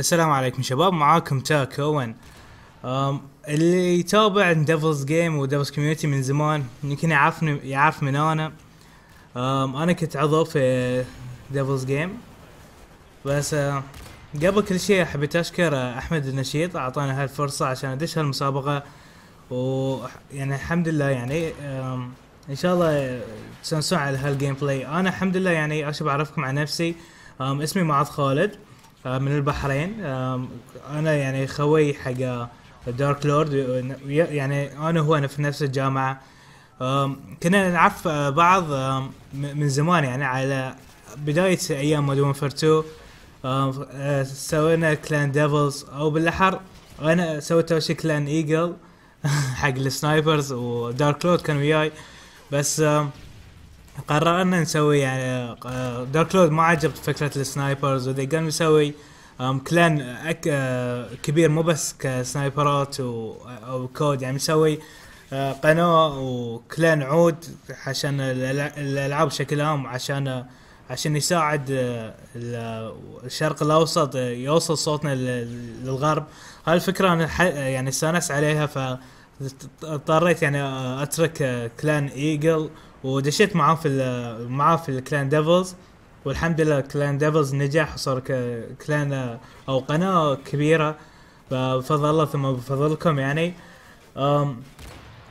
السلام عليكم شباب معاكم تاك اوين أم اللي يتابع Devils Game و Devils community من زمان يمكن يعرفني يعرف من أنا. أنا كنت عضو في Devils Game بس قبل كل شيء حبيت أشكر أحمد النشيط أعطانا هالفرصة عشان أدش هالمسابقة. و يعني الحمد لله يعني إن شاء الله تستانسون على هال gameplay أنا الحمد لله يعني أشوف أعرفكم عن نفسي. اسمي معاذ خالد. من البحرين أنا يعني خوي حق Dark Lord يعني أنا وهو في نفس الجامعة. كنا نعرف بعض من زمان يعني على بداية أيام Modern Warfare 2 آم، آه، سوينا clan Devils أو بالأحر. أنا سويت أول شي clan Eagle حق ال snipers و Dark Lord كان وياي. بس قررنا نسوي يعني آه، Dark Lord ما عجب فكرة ال snipers وذي قام يسوي clan أك آه، كبير مو بس كسنايبرات و- أو COD يعني مسوي آه، قناة و clan عود عشان الألعاب بشكل عام عشان عشان يساعد آه، ال- الشرق الأوسط آه، يوصل صوتنا لل- للغرب. هاي الفكرة أنا يعني استانست عليها ف اضطريت يعني اترك clan Eagle ودشيت معاه في معاه في ال clan Devils والحمد لله clan Devils نجح وصار clan أو قناة كبيرة. بفضل الله ثم بفضلكم يعني.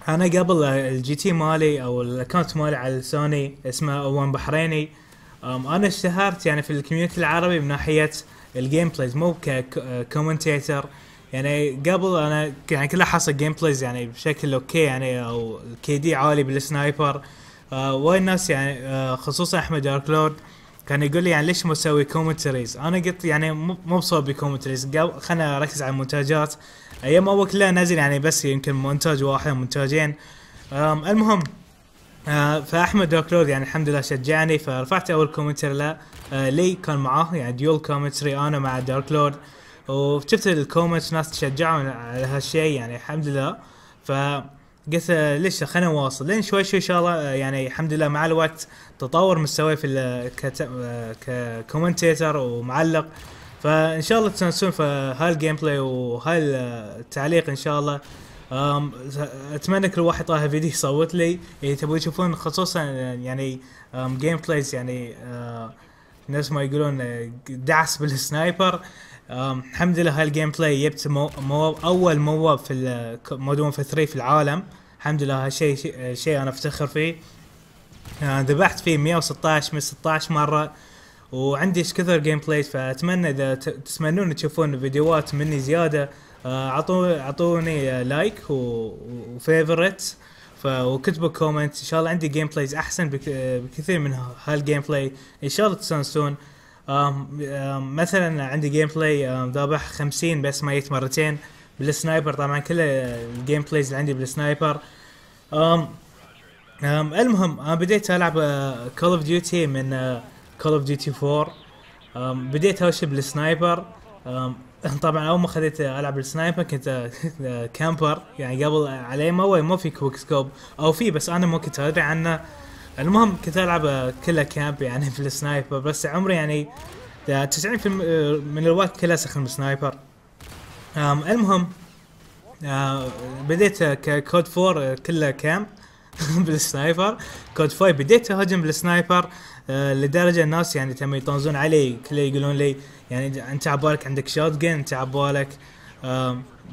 أنا قبل ال GT مالي أو ال account مالي على سوني اسمه أوان بحريني. أنا اشتهرت يعني في ال community العربي من ناحية ال gameplays مو ك commentator يعني قبل أنا يعني كلها حاصل gameplays يعني بشكل OK يعني أو ال KD عالي بال sniper. آه وايد ناس يعني آه خصوصا أحمد Dark Lord كان يقول لي يعني ليش ما تسوي commentaries أنا قلت يعني مو بصوب ب commentaries قبل خلنا اركز على المونتاجات. أيام أول كله أنزل يعني بس يمكن مونتاج واحد مونتاجين. المهم آه فأحمد Dark Lord يعني الحمد لله شجعني فرفعت أول commentary له. آه لي كان معاه يعني dual commentary أنا مع Dark Lord وشفت ال comments ناس تشجعون على هالشيء يعني الحمد لله. ف قلت ليش خلينا نواصل؟ لين شوي شوي إن شاء الله يعني الحمد لله مع الوقت تطور مستواي في ك commentator ومعلق. فإن شاء الله تستانسون في هال gameplay وهاي التعليق إن شاء الله. أتمنى كل واحد طاها فيديو يصوت لي. إذا تبغوا تشوفون خصوصا يعني gameplays يعني آه، نفس ما يقولون دعس بال sniper. الحمد لله هال gameplay جبت مو أول MOAB في Modern Warfare 3 في العالم. الحمد لله هالشيء شيء, أنا أفتخر فيه. آه، ذبحت فيه 116 من 16 مرة. وعندي إيش كثر gameplays فأتمنى إذا تتمنون تشوفون فيديوهات مني زيادة. آه، أعطوني اعطوني like و favorite وكتبوا comment إن شاء الله عندي gameplays أحسن بك بكثير من هال gameplay إن شاء الله تستانسون. مثلا عندي gameplay ذابح 50 بس ميت مرتين. بال sniper طبعا كل ال gameplays اللي عندي بال sniper. آم، آم، المهم أنا بديت ألعب Call of Duty من Call of Duty 4 آم، بديت أول شيء بال sniper. طبعا أول ما خذيت ألعب ال sniper كنت آه، camper يعني قبل هو ما في quick scope أو في بس أنا ما كنت أدري عنه. المهم كنت ألعب آه، كله camp يعني في ال sniper بس عمري يعني آه، 90% من الوقت كله استخدم sniper المهم آه، بديت آه، ك COD 4 آه، كله camp بال sniper. COD 5 بديت اهاجم بال sniper آه، لدرجة الناس يعني تم يطنزون علي كله يقولون لي يعني أنت عبالك عندك shotgun أنت عبالك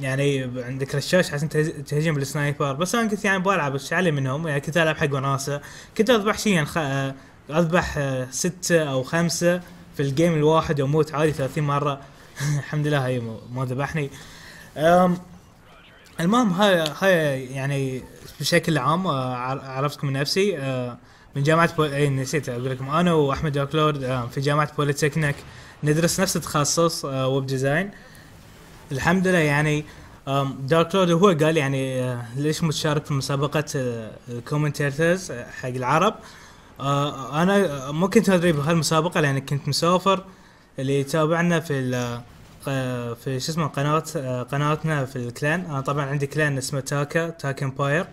يعني عندك رشاش عشان تهجم بال sniper بس أنا كنت يعني بلعب إيش علي منهم يعني كنت ألعب حق وناسة. كنت أذبح شيء يعني خ... آه، أذبح آه، ستة أو خمسة في ال game الواحد وأموت عادي 30 مرة. الحمد لله هاي ما- ذبحني. المهم هاي هاي يعني بشكل عام آه، عر- عرفتكم من نفسي من جامعة بو... اي نسيت أقول لكم. أنا وأحمد Dark Lord آه، في جامعة Polytechnic. ندرس نفس التخصص web design. الحمد لله يعني لورد هو قال يعني آه، ليش متشارك في مسابقة ال commentators حق العرب؟ آه، أنا ما كنت أدري بهالمسابقة لأن كنت مسافر اللي يتابعنا في آه، في شو اسمه قناة آه، قناتنا في ال clan. أنا طبعا عندي clan اسمه Taka Tak Empire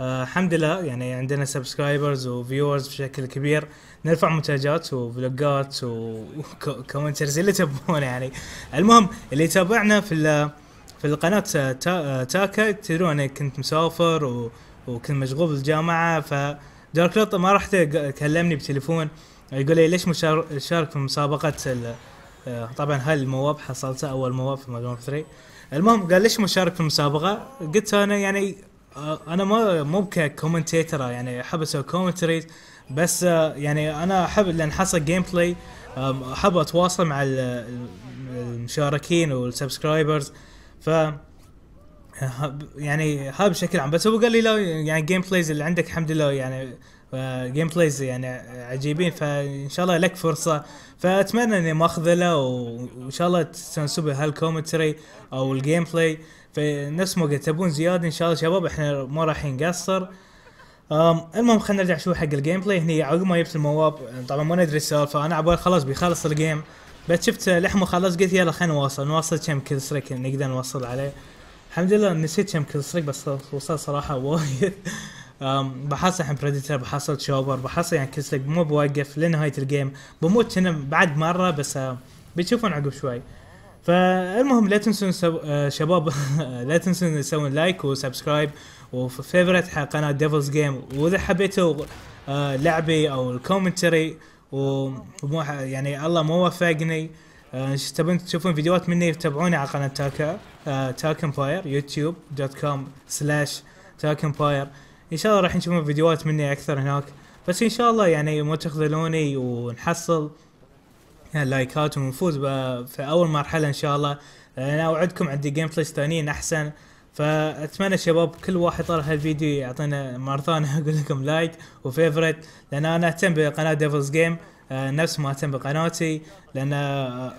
آه الحمد لله يعني عندنا subscribers و viewers بشكل كبير. نرفع مونتاجات وفلوجات و commentaries اللي تبون يعني. المهم اللي يتابعنا في في القناة تا- تاكا تدرون أنا كنت مسافر و... وكنت مشغول بالجامعة ف Dark Lord ما رحت كلمني بتليفون يقول لي ليش مشار- مشارك في مسابقة. آه، طبعا هاي ال MOAB حصلته أول MOAB في مجموعة 3 المهم قال ليش مشارك في المسابقة؟ قلت أنا يعني آه، أنا ما مو ك commentator يعني أحب أسوي commentaries بس آه، يعني أنا أحب لأن حصل gameplay أحب أتواصل مع ال- ال- المشاركين وال subscribers ف يعني هذا بشكل عام. بس هو قال لي لا يعني gameplays اللي عندك الحمد لله يعني gameplays يعني عجيبين فإن شاء الله لك فرصة. فأتمنى إني ما اخذله وإن شاء الله تستانسوا بهال commentary أو ال gameplay فنفس ما قلت تبون زيادة إن شاء الله شباب إحنا ما راح نقصر. المهم خلينا نرجع شوي حق ال gameplay هني عقب ما جبت ال MOAB طبعا ما ندري السالفة. أنا عبالي خلاص بيخلص ال game بس شفت لا ما خلص قلت يلا خلينا نواصل. نواصل كم kill streak نقدر نوصل عليه. الحمد لله نسيت كم kill streak بس وصل صراحة وايد. بحصل الحين Predator بحصل chopper بحصل يعني streak مو بوقف لنهاية ال game بموت هنا بعد مرة بس بتشوفون عقب شوي. فالمهم لا تنسون سو... آه، شباب لا تنسون تسوون like و subscribe و favorite قناة Devils Game وإذا حبيتوا آه، لعبي أو ال commentary ح- يعني الله مو وفقني آه، تبون تشوفون فيديوهات مني تابعوني على قناة Taka Tak Empire YouTube dot com slash Tak Empire إن شاء الله راح تشوفون فيديوهات مني أكثر هناك. بس إن شاء الله يعني ما تخذلوني ونحصل. يعني لايكات ونفوز في أول مرحلة إن شاء الله. أنا أوعدكم عندي gameplays ثانيين أحسن. فأتمنى شباب كل واحد طالع هالفيديو يعطينا مرة ثانية أقول لكم like و favorite لأن أنا أهتم بقناة Devils Game نفس ما أهتم بقناتي. لأن آه،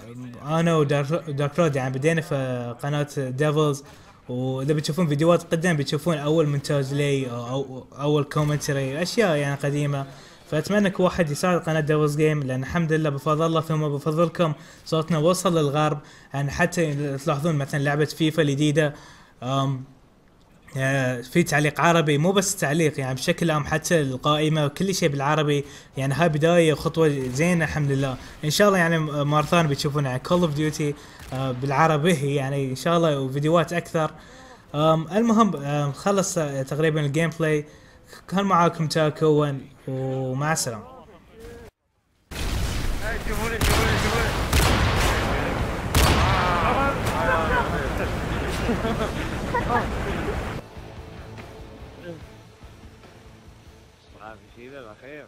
أنا و Dark Lord يعني بدينا في قناة Devils وإذا بتشوفون فيديوهات قدام بتشوفون أول مونتاج لي أو أول commentary أشياء يعني قديمة. فأتمنى كل واحد يساعد قناة Devils Game لأن الحمد لله بفضل الله ثم بفضلكم صوتنا وصل للغرب يعني حتى تلاحظون مثلا لعبة فيفا الجديدة في تعليق عربي مو بس تعليق يعني بشكل عام حتى القائمة وكل شيء بالعربي يعني هاي بداية وخطوه زينة الحمد لله. إن شاء الله يعني مرة ثانية بتشوفون يعني Call of Duty بالعربي يعني إن شاء الله وفيديوهات أكثر. المهم خلص آه، تقريبا الجيم بلاي كان معاكم تاكون ومع السلامة. شوفوني Ah, sí, sí, de la GER.